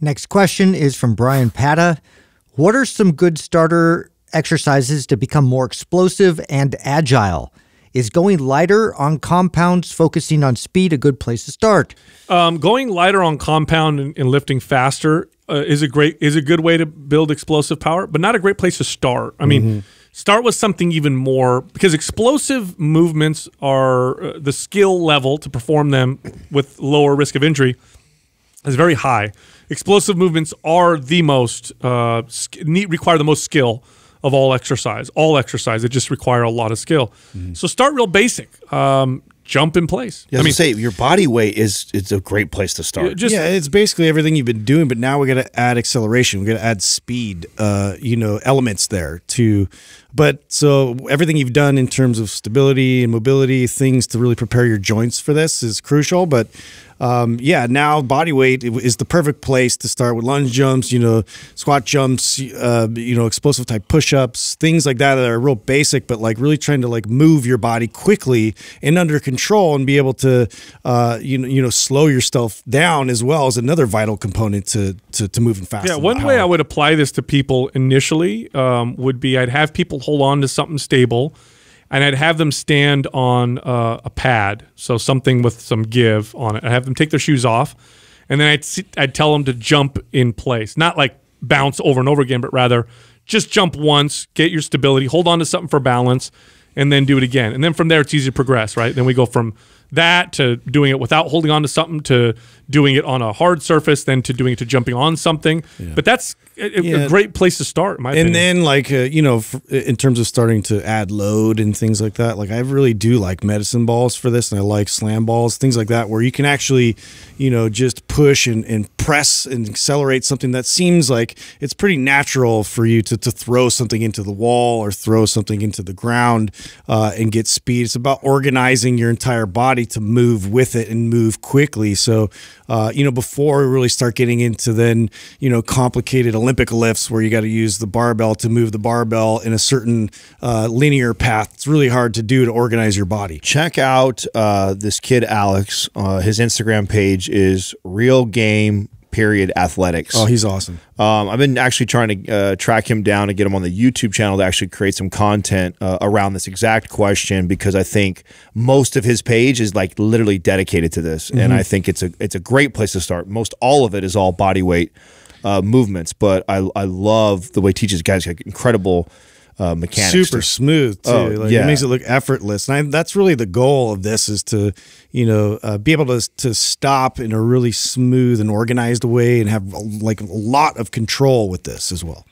Next question is from Brian Pata. What are some good starter exercises to become more explosive and agile? Is going lighter on compounds, focusing on speed, a good place to start? Um, going lighter on compound and, and lifting faster uh, is a great is a good way to build explosive power, but not a great place to start. I mean, Mm-hmm. start with something even more because explosive movements are uh, the skill level to perform them with lower risk of injury is very high. Explosive movements are the most uh, sk- require the most skill of all exercise. All exercise, it just require a lot of skill. So start real basic. Um, jump in place. I mean, say your body weight is is a great place to start. just yeah, it's basically everything you've been doing, but now we got to add acceleration. We got to add speed, uh, you know, elements there to. But so everything you've done in terms of stability and mobility, things to really prepare your joints for this is crucial. But um, yeah, now body weight is the perfect place to start with lunge jumps, you know, squat jumps, uh, you know, explosive type push ups, things like that that are real basic, but like really trying to like move your body quickly and under control and be able to, uh, you know, you know, slow yourself down as well as another vital component to to, to moving fast. Yeah, one way. I would apply this to people initially um, would be I'd have people hold on to something stable, and I'd have them stand on uh, a pad, so something with some give on it. I'd have them take their shoes off, and then I'd I'd tell them to jump in place, not like bounce over and over again, but rather just jump once, get your stability, hold on to something for balance, and then do it again. And then from there, it's easy to progress, right? Then we go from that to doing it without holding on to something to doing it on a hard surface, then to doing it to jumping on something. But that's a, a- Yeah. a great place to start, in my and opinion. then like uh, you know in terms of starting to add load and things like that like i really do like medicine balls for this and i like slam balls things like that where you can actually you know just push and, and press and accelerate something that seems like it's pretty natural for you to, to throw something into the wall or throw something into the ground uh, and get speed it's about organizing your entire body to move with it and move quickly so uh, you know before we really start getting into then you know complicated olympic lifts where you got to use the barbell to move the barbell in a certain uh, linear path it's really hard to do to organize your body Check out uh, this kid Alex. Uh, his Instagram page is Real Game Period Athletics. oh he's awesome Um, I've been actually trying to uh, track him down and get him on the YouTube channel to actually create some content uh, around this exact question because I think most of his page is like literally dedicated to this, and I think it's a it's a great place to start. Most all of it is all body weight uh, movements, but I I love the way he teaches guys like incredible uh, mechanics. super smooth too Oh, like, yeah. it makes it look effortless and I, that's really the goal of this is to you know uh, be able to, to stop in a really smooth and organized way and have like a lot of control with this as well